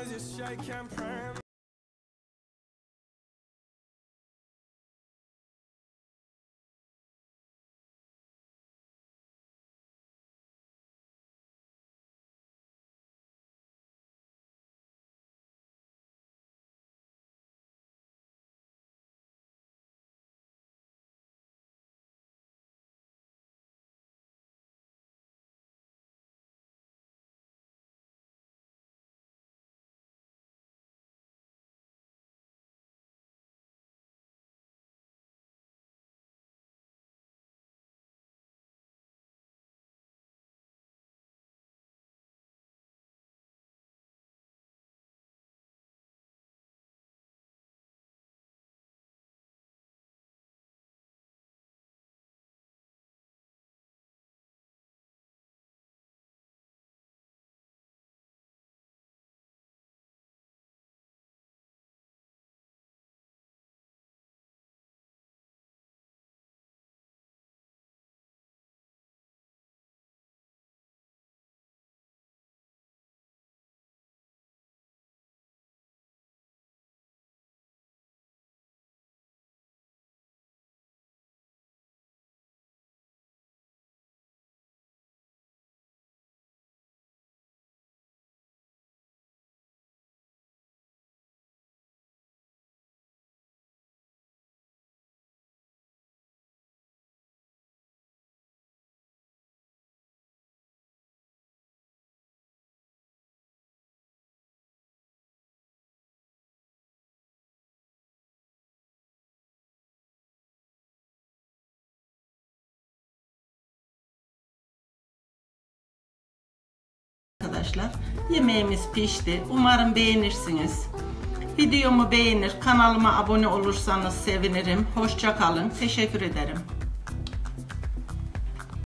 as you shake and pray. Arkadaşlar yemeğimiz pişti. Umarım beğenirsiniz. Videomu beğenir, kanalıma abone olursanız sevinirim. Hoşça kalın. Teşekkür ederim.